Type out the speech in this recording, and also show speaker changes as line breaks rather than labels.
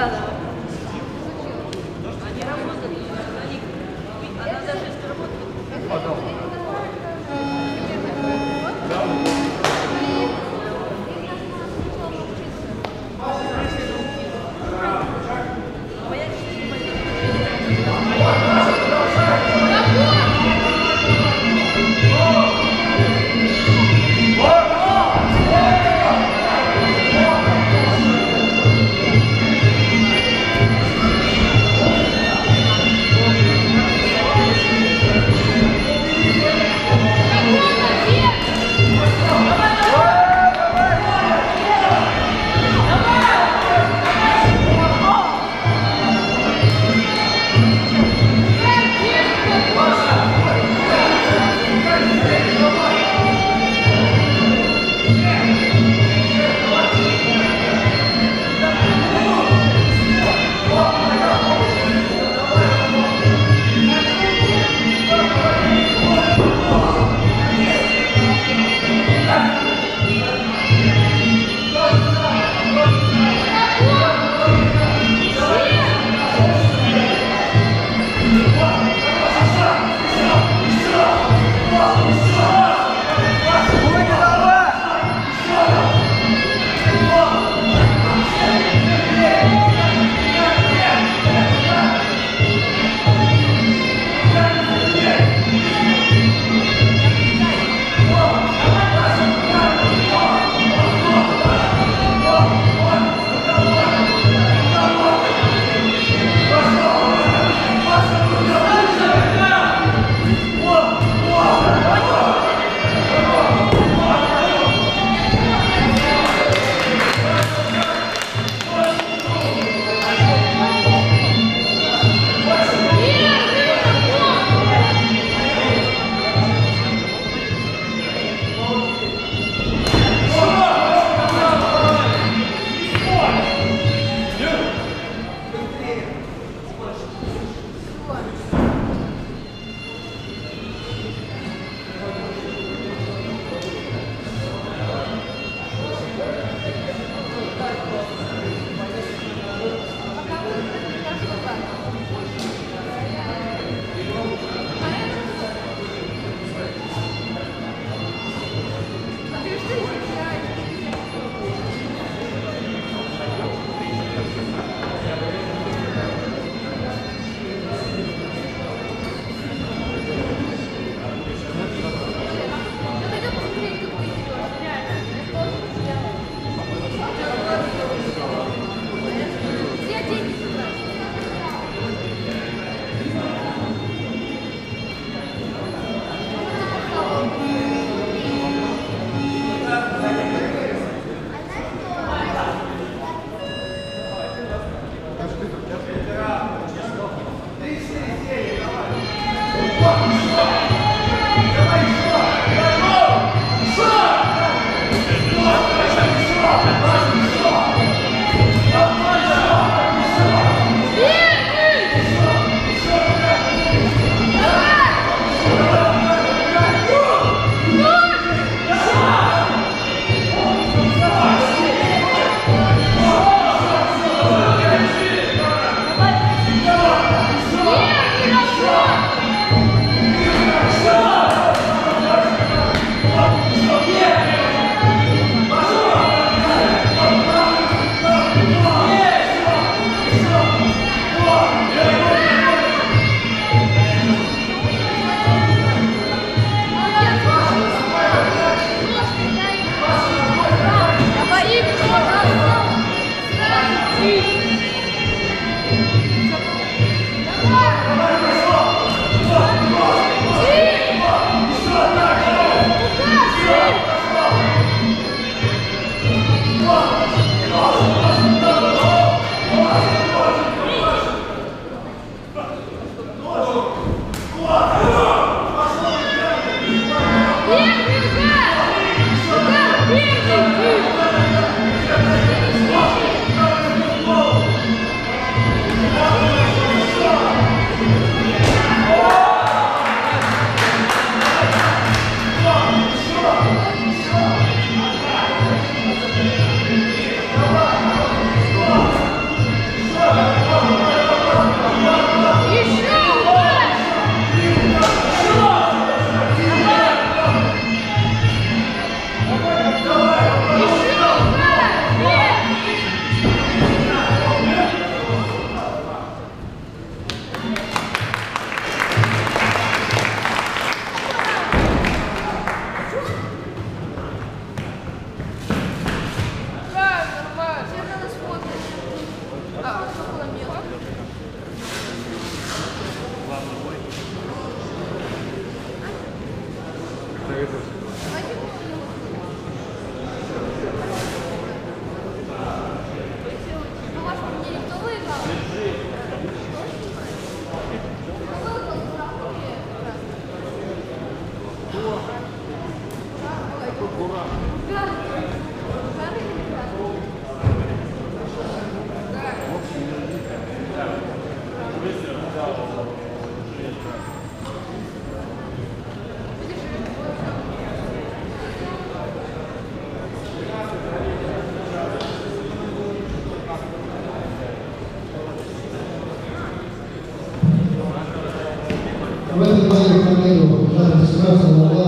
가자
Ура!
de la